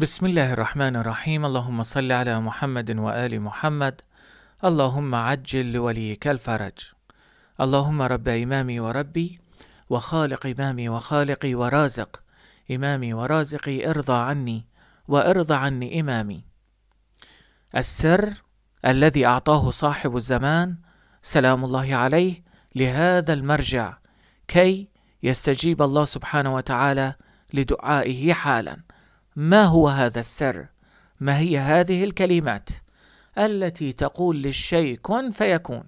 بسم الله الرحمن الرحيم. اللهم صل على محمد وآل محمد. اللهم عجل لوليك الفرج. اللهم رب إمامي وربي وخالق إمامي وخالقي ورازق. إمامي ورازقي ارضى عني وارضى عني إمامي. السر الذي أعطاه صاحب الزمان سلام الله عليه لهذا المرجع كي يستجيب الله سبحانه وتعالى لدعائه حالا. ما هو هذا السر؟ ما هي هذه الكلمات التي تقول للشيء كن فيكون؟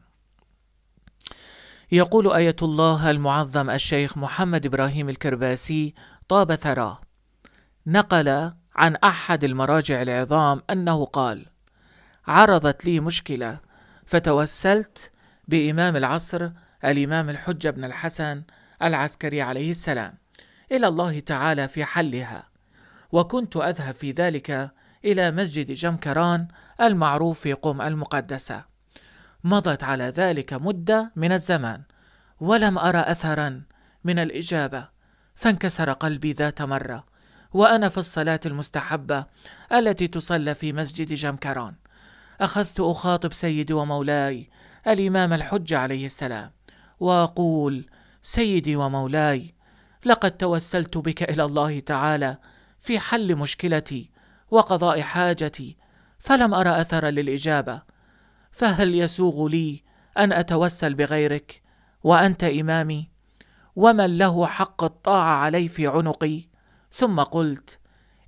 يقول آية الله المعظم الشيخ محمد إبراهيم الكرباسي طاب ثراه. نقل عن أحد المراجع العظام أنه قال عرضت لي مشكلة فتوسلت بإمام العصر الإمام الحجة بن الحسن العسكري عليه السلام إلى الله تعالى في حلها وكنت أذهب في ذلك إلى مسجد جمكران المعروف في قم المقدسة. مضت على ذلك مدة من الزمان ولم أرى أثرا من الإجابة فانكسر قلبي ذات مرة وأنا في الصلاة المستحبة التي تصلى في مسجد جمكران. أخذت أخاطب سيدي ومولاي الإمام الحج عليه السلام وأقول سيدي ومولاي لقد توسلت بك إلى الله تعالى في حل مشكلتي وقضاء حاجتي فلم أرى أثرا للإجابة. فهل يسوغ لي أن أتوسل بغيرك وأنت إمامي؟ ومن له حق الطاعه علي في عنقي؟ ثم قلت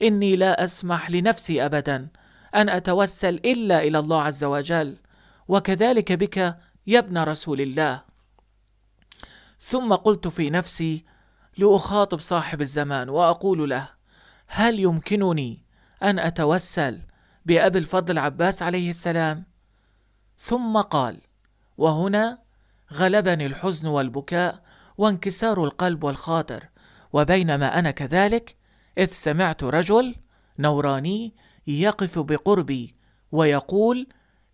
إني لا أسمح لنفسي ابدا أن أتوسل إلا إلى الله عز وجل وكذلك بك يا ابن رسول الله. ثم قلت في نفسي لأخاطب صاحب الزمان وأقول له هل يمكنني أن أتوسل بأبي الفضل عباس عليه السلام؟ ثم قال وهنا غلبني الحزن والبكاء وانكسار القلب والخاطر وبينما أنا كذلك إذ سمعت رجل نوراني يقف بقربي ويقول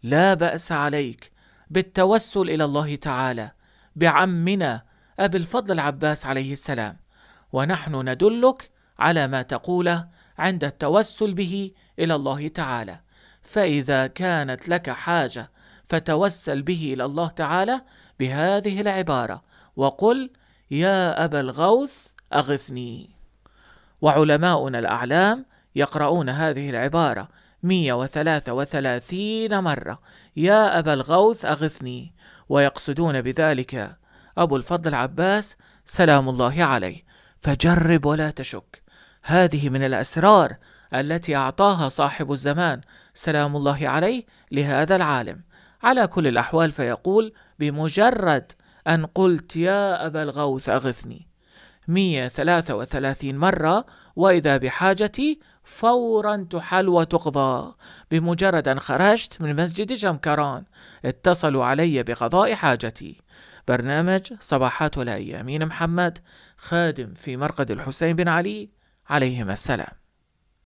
لا بأس عليك بالتوسل إلى الله تعالى بعمنا أبي الفضل العباس عليه السلام ونحن ندلك على ما تقوله عند التوسل به إلى الله تعالى. فإذا كانت لك حاجة فتوسل به إلى الله تعالى بهذه العبارة وقل يا أبا الغوث أغثني. وعلماؤنا الأعلام يقرؤون هذه العبارة 133 مرة يا أبا الغوث أغثني. ويقصدون بذلك أبو الفضل عباس سلام الله عليه فجرب ولا تشك. هذه من الأسرار التي أعطاها صاحب الزمان سلام الله عليه لهذا العالم. على كل الأحوال فيقول بمجرد أن قلت يا أبا الغوث أغثني. 133 مرة وإذا بحاجتي فورا تحل وتقضى. بمجرد أن خرجت من مسجد جمكران اتصلوا علي بقضاء حاجتي. برنامج صباحات الأيامين محمد خادم في مرقد الحسين بن علي. عليهما السلام.